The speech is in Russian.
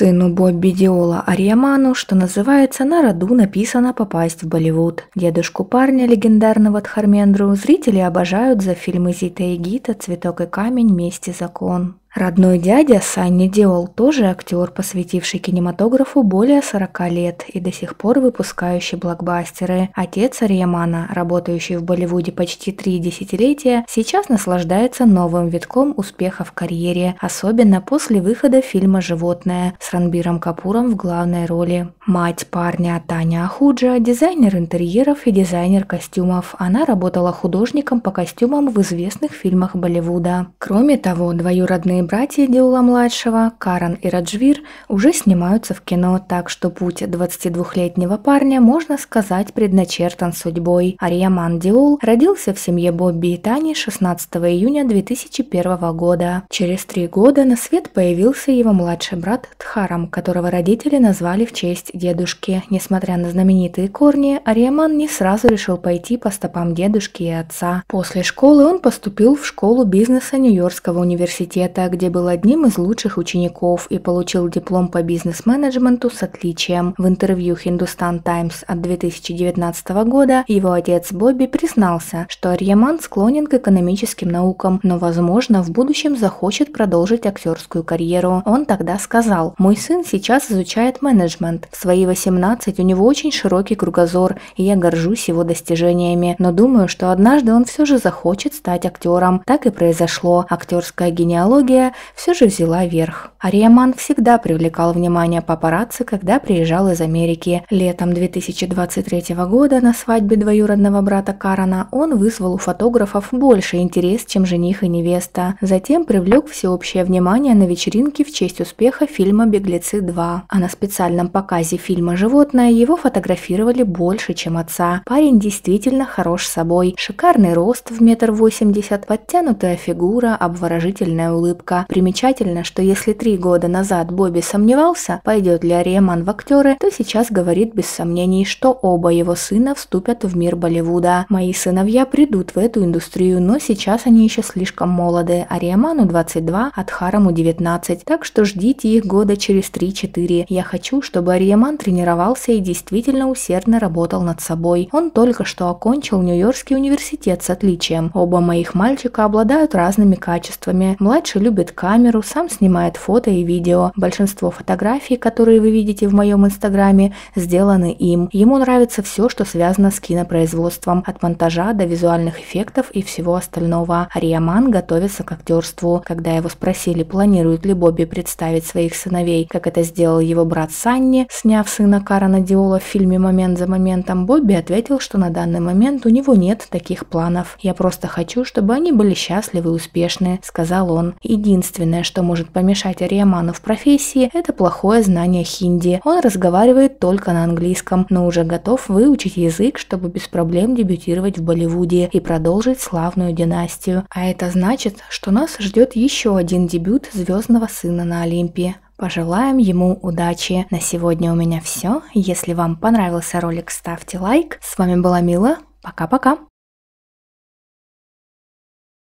Сыну Бобби Диола Ариаману, что называется, на роду написано попасть в Болливуд. Дедушку парня, легендарного Дхармендру, зрители обожают за фильмы Зита и Гита «Цветок и камень. Месть и закон». Родной дядя Санни Диол тоже актер, посвятивший кинематографу более 40 лет и до сих пор выпускающий блокбастеры. Отец Ариямана, работающий в Болливуде почти три десятилетия, сейчас наслаждается новым витком успеха в карьере, особенно после выхода фильма «Животное» с Ранбиром Капуром в главной роли. Мать парня Таня Ахуджа – дизайнер интерьеров и дизайнер костюмов. Она работала художником по костюмам в известных фильмах Болливуда. Кроме того, двоюродные Двоюродные братья Диула-младшего, Каран и Раджвир, уже снимаются в кино, так что путь 22-летнего парня, можно сказать, предначертан судьбой. Арияман Диул родился в семье Бобби и Тани 16 июня 2001 года. Через три года на свет появился его младший брат Тхарам, которого родители назвали в честь дедушки. Несмотря на знаменитые корни, Арияман не сразу решил пойти по стопам дедушки и отца. После школы он поступил в школу бизнеса Нью-Йоркского университета, где был одним из лучших учеников и получил диплом по бизнес-менеджменту с отличием. В интервью Hindustan Times от 2019 года его отец Бобби признался, что Арьяман склонен к экономическим наукам, но, возможно, в будущем захочет продолжить актерскую карьеру. Он тогда сказал, «Мой сын сейчас изучает менеджмент. В свои 18 у него очень широкий кругозор, и я горжусь его достижениями, но думаю, что однажды он все же захочет стать актером. Так и произошло. Актерская генеалогия Виктория все же взяла верх. Ариаман всегда привлекал внимание папарацци, когда приезжал из Америки. Летом 2023 года на свадьбе двоюродного брата Карана он вызвал у фотографов больше интерес, чем жених и невеста. Затем привлек всеобщее внимание на вечеринке в честь успеха фильма «Беглецы 2». А на специальном показе фильма «Животное» его фотографировали больше, чем отца. Парень действительно хорош собой. Шикарный рост в метр восемьдесят, подтянутая фигура, обворожительная улыбка улыбка. Примечательно, что если три года назад Бобби сомневался, пойдет ли Ариэман в актеры, то сейчас говорит без сомнений, что оба его сына вступят в мир Болливуда. Мои сыновья придут в эту индустрию, но сейчас они еще слишком молоды. Ариэману 22, а Тхараму 19, так что ждите их года через 3-4. Я хочу, чтобы Ариэман тренировался и действительно усердно работал над собой. Он только что окончил Нью-Йоркский университет с отличием. Оба моих мальчика обладают разными качествами. Младший любит любит камеру, сам снимает фото и видео. Большинство фотографий, которые вы видите в моем инстаграме, сделаны им. Ему нравится все, что связано с кинопроизводством, от монтажа до визуальных эффектов и всего остального. Ариаман готовится к актерству. Когда его спросили, планирует ли Бобби представить своих сыновей, как это сделал его брат Санни, сняв сына Карана Диола в фильме «Момент за моментом», Бобби ответил, что на данный момент у него нет таких планов. «Я просто хочу, чтобы они были счастливы и успешны», — сказал он. «Иди Единственное, что может помешать Ариаману в профессии, это плохое знание хинди. Он разговаривает только на английском, но уже готов выучить язык, чтобы без проблем дебютировать в Болливуде и продолжить славную династию. А это значит, что нас ждет еще один дебют звездного сына на Олимпе. Пожелаем ему удачи. На сегодня у меня все. Если вам понравился ролик, ставьте лайк. С вами была Мила. Пока-пока.